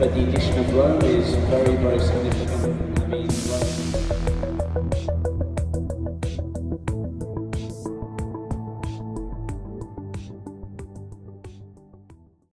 But the addition of Rome is very, very significant. I mean,